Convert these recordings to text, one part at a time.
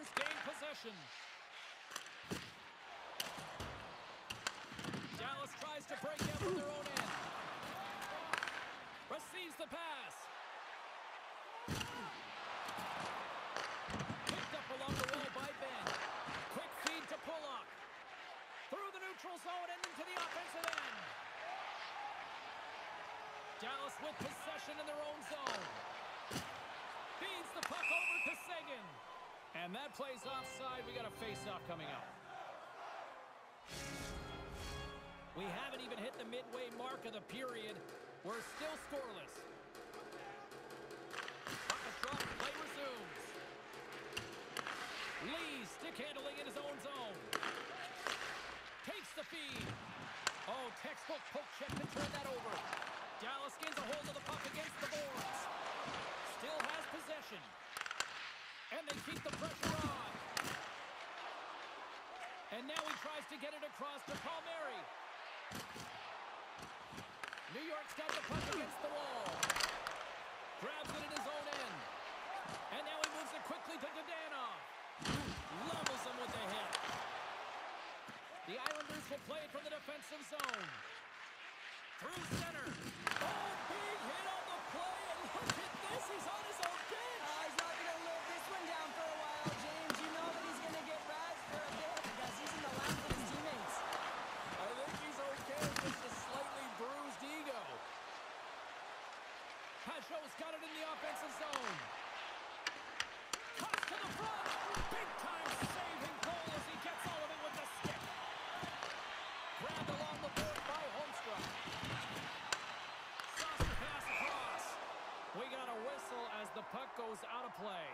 Islanders gain possession. Dallas tries to break out from their own end. Receives the pass. Picked up along the wall by Benn. Quick feed to Pulock. Through the neutral zone and into the offensive end. Dallas with possession in their own zone. Feeds the puck over to Seguin. And that plays offside. We got a face-off coming up. We haven't even hit the midway mark of the period. We're still scoreless. Puck. Play resumes. Lee stick handling in his own zone. Takes the feed. Oh, textbook poke check to turn that over. Dallas gains a hold of the puck against the boards. Still has possession. And they keep the pressure on. And now he tries to get it across to Palmieri. New York's got the puck against the wall. Grabs it in his own end. And now he moves it quickly to Dadonov. Levels him with the hit. The Islanders will play it from the defensive zone. Through center. Oh, big hit on the play. And look at this. He's on his own bench. Uh, he's not going to live this one down for a while, James. You know that he's going to get razzed for a bit because he's in the lap with his teammates. I think he's okay. Just a slightly bruised ego. Pageau's got it in the offensive zone. Cuts to the front. Big time saving goal as he gets all of it with the stick. Grabbed along the board by Holmstrom. Saucer pass across. We got a whistle as the puck goes out of play.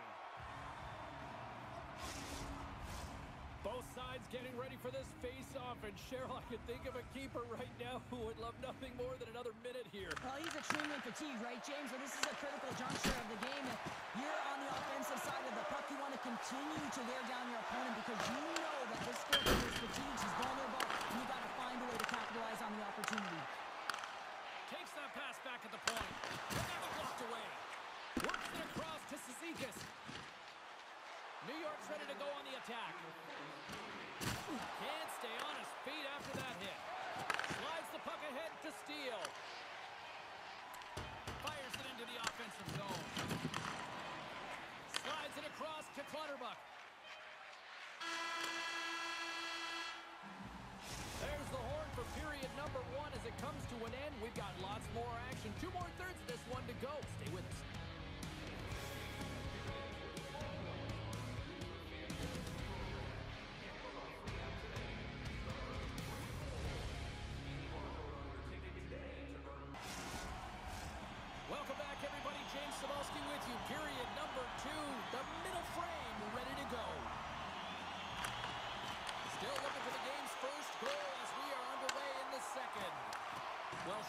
Both sides getting ready for this face-off, and Cheryl, I can think of a keeper right now who would love nothing more than another minute here. Well, he's extremely fatigued, right, James? So this is a critical juncture of the game. If you're on the offensive side of the puck, you want to continue to wear down your opponent because you know that this scorer is fatigued, he's vulnerable, and you got to find a way to capitalize on the opportunity. Takes that pass back at the point. Never blocked away. Works it across to Cizikas. New York's ready to go on the attack. Can't stay on his feet after that hit. Slides the puck ahead to Steel. Fires it into the offensive zone. Slides it across to Clutterbuck. There's the horn for period number one as it comes to an end. We've got lots more action. Two more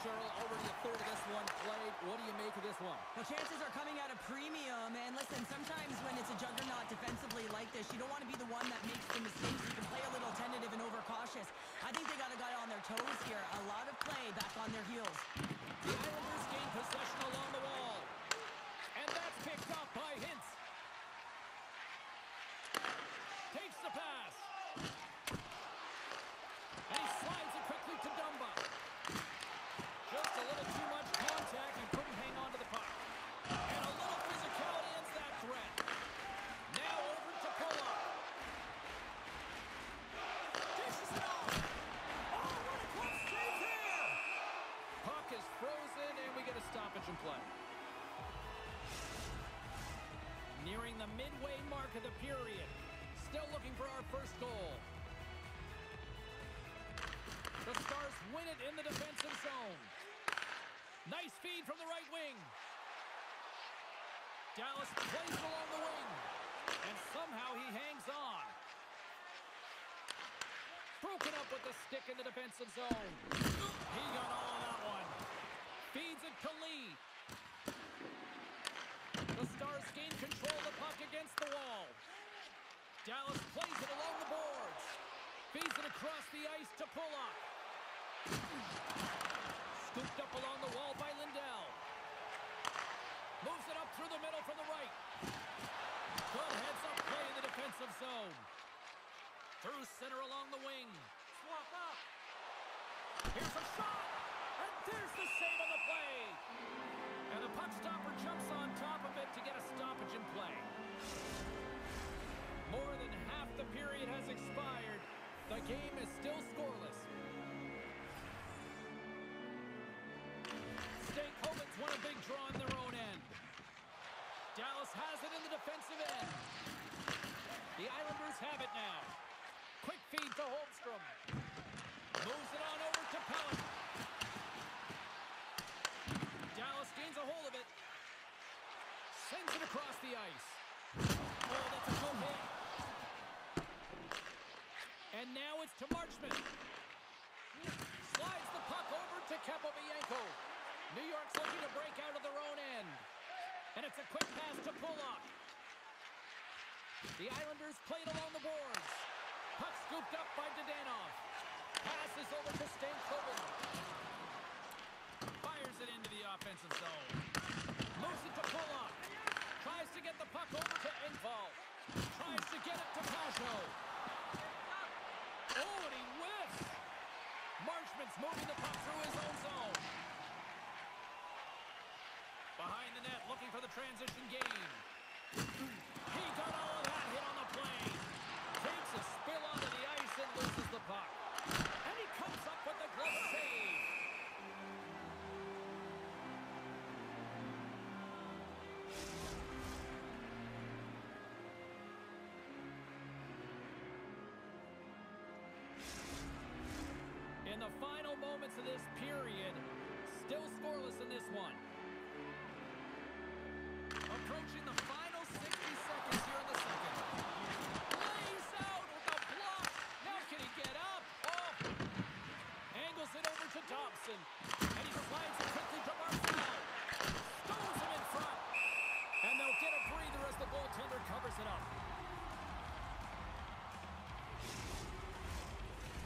Already a third of this one played. What do you make of this one? The chances are coming at a premium, and listen, sometimes when it's a juggernaut defensively like this, you don't want to be the one that makes the mistakes. You can play a little tentative and overcautious. I think they got a guy on their toes here. A lot of play back on their heels. The Islanders gain possession along the wall. And that's picked up by Hintz. Midway mark of the period. Still looking for our first goal. The Stars win it in the defensive zone. Nice feed from the right wing. Dallas plays along the wing. And somehow he hangs on. Broken up with the stick in the defensive zone. He got all of that one. Feeds it to Lee. Stars gain control of the puck against the wall. Dallas plays it along the boards. Feeds it across the ice to Pulock. Scooped up along the wall by Lindell. Moves it up through the middle from the right. Good heads-up play in the defensive zone. Through center along the wing. Swap up. Here's a shot. And there's the save on the play. Puck stopper jumps on top of it to get a stoppage in play. More than half the period has expired. The game is still scoreless. Hogan's won a big draw on their own end. Dallas has it in the defensive end. The Islanders have it now. Quick feed to Holmstrom. Moves it on over to Pelech. Dallas gains a hold of it. Sends it across the ice. Oh, that's a good hit. And now it's to Marchment. Slides the puck over to Capobianco. New York's looking to break out of their own end. And it's a quick pass to Pulock. The Islanders played along the boards. Puck scooped up by Dadonov. Passes over to Stankoven. Fires it into the offensive zone. Moves it to Pulock. Tries to get the puck over to Engvall. Tries to get it to Pageau. Oh, and he whiffs. Marchment's moving the puck through his own zone. Behind the net, looking for the transition game. He got all of this period, still scoreless in this one. Approaching the final 60 seconds here in the second. Lays out with a block. Now can he get up? Oh! Angles it over to Dobson. And he slides it quickly to Marcel. Stones him in front. And they'll get a breather as the goaltender covers it up.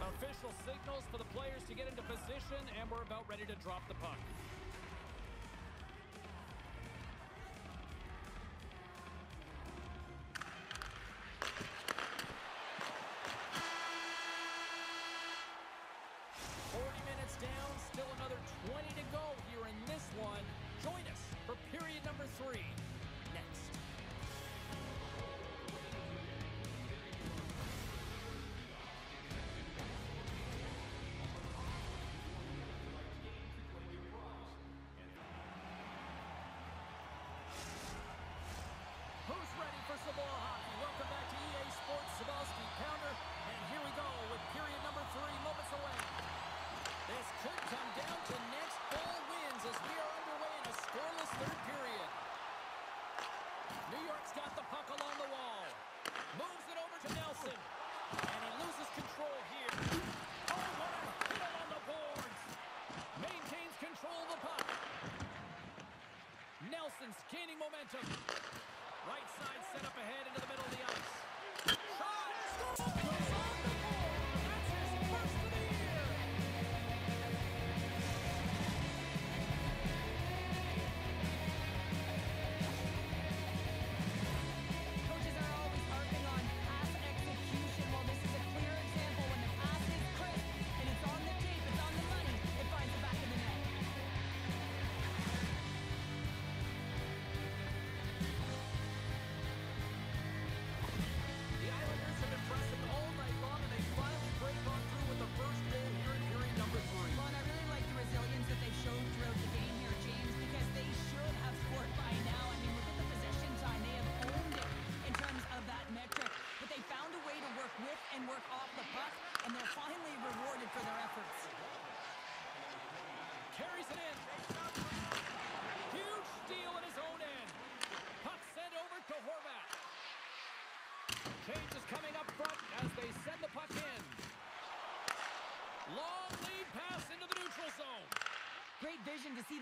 Official signals for the players to get into position, and we're about ready to drop the puck. Sports Cybulski Pounder. And here we go with period number three, moments away. This could come down to next ball wins as we are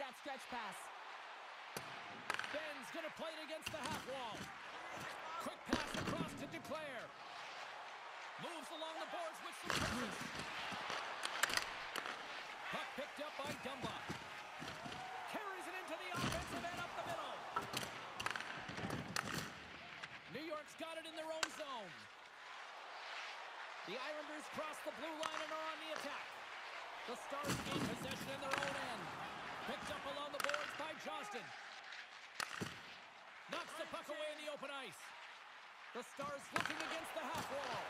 that stretch pass. Benn's going to play it against the half wall. Quick pass across to Duclair. Moves along the boards with some purpose. Puck picked up by Dumba. Carries it into the offensive end up the middle. New York's got it in their own zone. The Islanders cross the blue line and are on the attack. The Stars gain possession in their own end. Up along the boards by Johnston. Knocks the puck away in the open ice. The Stars looking against the half wall.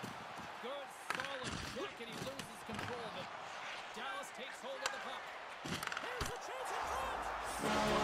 Good, solid check, and he loses control of it. Dallas takes hold of the puck. Here's a chance in front!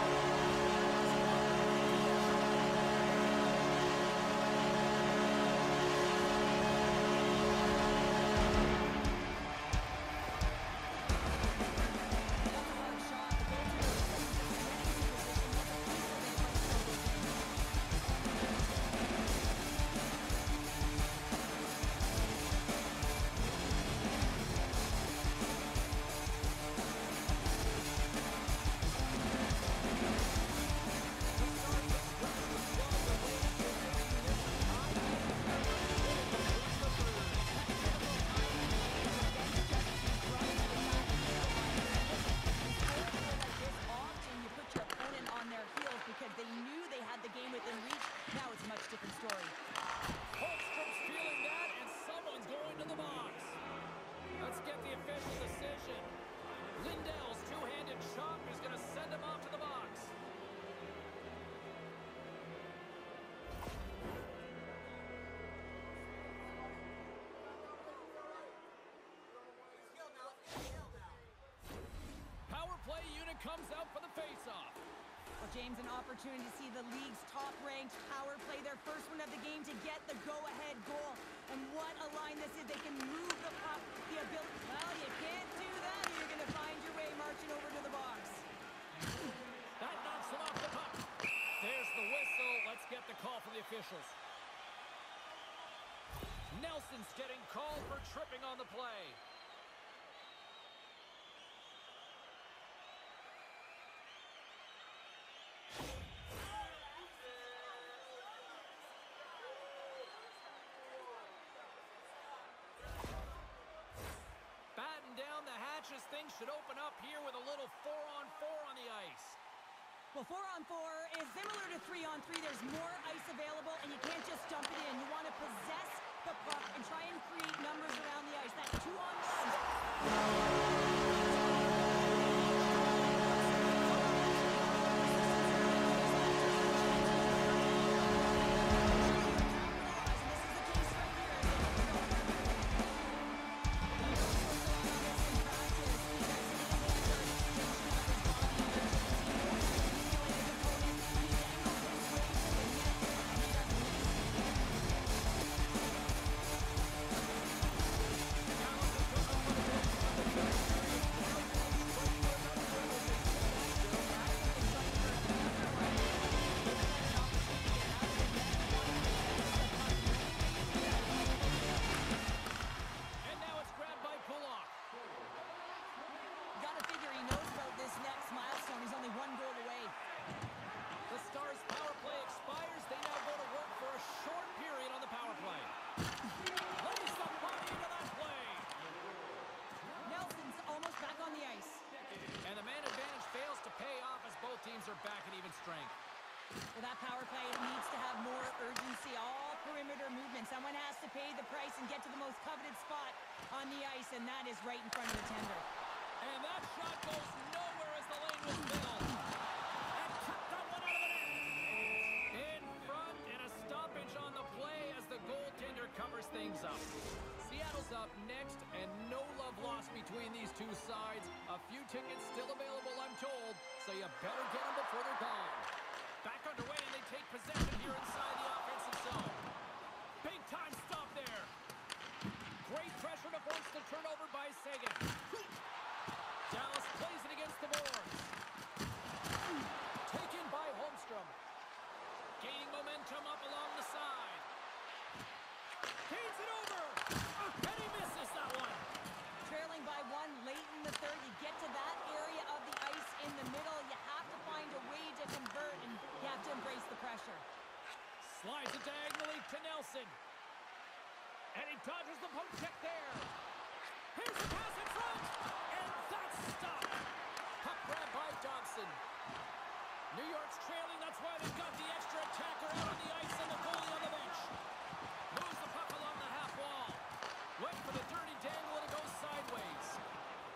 Comes out for the face-off. Well, James, an opportunity to see the league's top-ranked power play their first one of the game to get the go-ahead goal. And what a line this is. They can move the puck, the ability. Well, you can't do that. or You're going to find your way marching over to the box. That knocks him off the puck. There's the whistle. Let's get the call from the officials. Nelson's getting called for tripping on the play. Should open up here with a little four-on-four on the ice. Well, four on four is similar to three on three. There's more ice available, and you can't just dump it in. You want to possess the puck and strength. Well, that power play needs to have more urgency. All perimeter movement. Someone has to pay the price and get to the most coveted spot on the ice, and that is right in front of the tender. And that shot goes nowhere as the lane was filled. And kicked that one out of the net. In front and a stoppage on the play as the goaltender covers things up. Seattle's up next, and no love lost between these two sides. A few tickets still available, I'm told, so you better get them before Slides it diagonally to Nelson. And he dodges the poke check there. Here's the pass in front. And that's stopped. Puck grab by Johnson. New York's trailing. That's why they've got the extra attacker out on the ice and the goalie on the bench. Moves the puck along the half wall. Went for the dirty dangle and it goes sideways.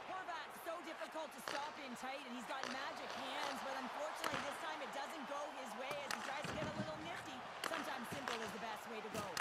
Horvat's so difficult to stop in tight, and he's got magic hands, but unfortunately this time it doesn't go his way Sometimes simple is the best way to go.